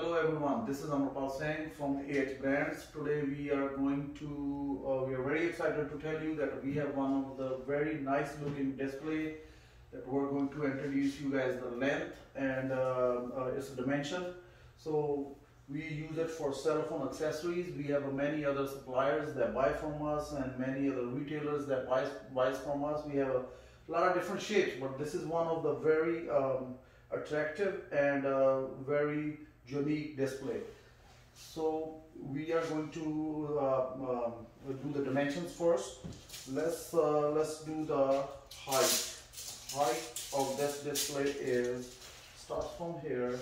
Hello everyone, this is Amarpal Singh from AH Brands. Today we are going to, uh, we are very excited to tell you that we have one of the very nice looking display that we're going to introduce you guys the length and uh, uh, its dimension. So we use it for cell phone accessories. We have many other suppliers that buy from us and many other retailers that buy buys from us. We have a lot of different shapes, but this is one of the very um, attractive and uh, very unique display. So we are going to uh, um, do the dimensions first. Let's uh, let's do the height. Height of this display is starts from here.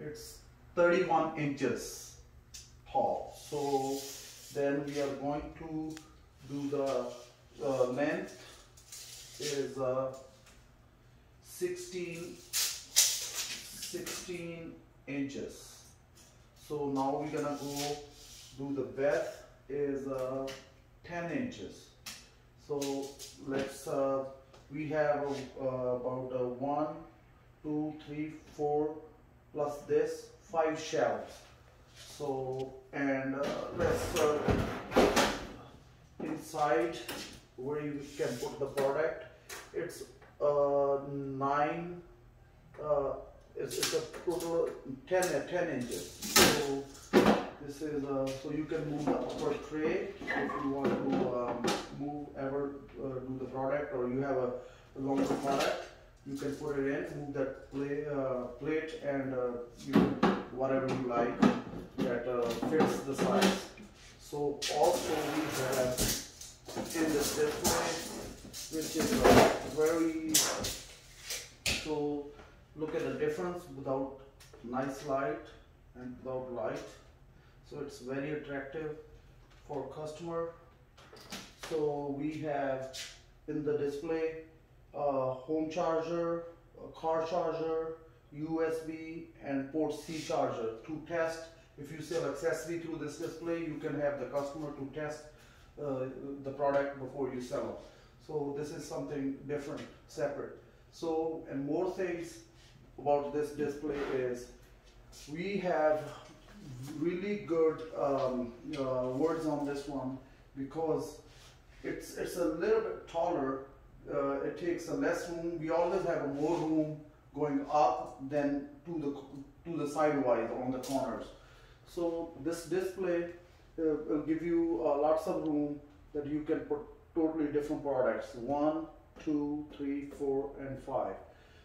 It's 31 inches tall. So then we are going to do the uh, length is uh, 16 16 inches. So now we're gonna go do the breadth is uh, 10 inches. So let's, uh, we have uh, about uh, one, two, three, four, plus this, five shelves. So, and uh, let's, uh, inside where you can put the product, it's uh, it's, a total 10, uh, 10 inches. So this is, uh, so you can move the upper tray if you want to um, move ever uh, do the product or you have a, longer product. You can put it in, move that play, uh, plate and uh, you whatever you like that uh, fits the size. So also we have in this display, which is very look at the difference without nice light and without light. So it's very attractive for customer. So we have in the display a home charger a car charger USB and port C charger to test. If you sell accessory through this display you can have the customer to test uh, the product before you sell it so this is something different separate. So and more things about this display is we have really good um, uh, words on this one because it's it's a little bit taller. Uh, it takes a less room. We always have a more room going up than to the to the sidewise on the corners. So this display uh, will give you uh, lots of room that you can put totally different products. One, two, three, four, and five.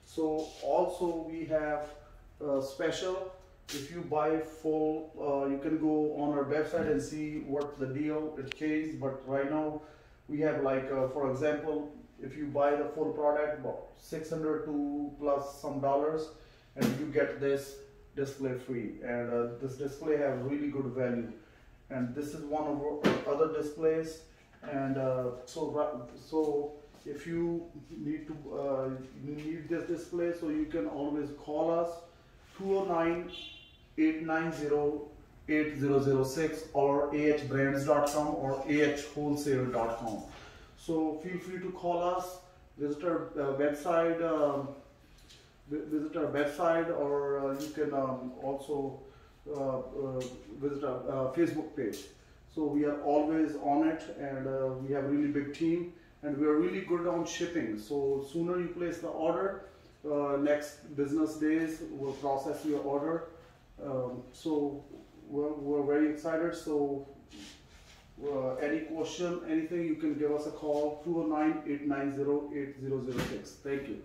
So also we have uh, special. If you buy full, uh, you can go on our website and see what the deal it changed. But right now we have like, uh, for example, if you buy the full product, about 600 to plus some dollars, and you get this display free. And uh, this display have really good value. And this is one of our other displays. And uh, so, so if you need to uh, need this display so you can always call us 209 890 8006 or ahbrands.com or ahwholesale.com so feel free to call us visit our uh, website um, visit our website or uh, you can um, also uh, uh, visit our uh, facebook page. So we are always on it and we have really big team and we are really good on shipping. So sooner you place the order, uh, next business days we'll process your order. Um, so we're, we're, very excited. So uh, any question, anything, you can give us a call 209-890-8006. Thank you.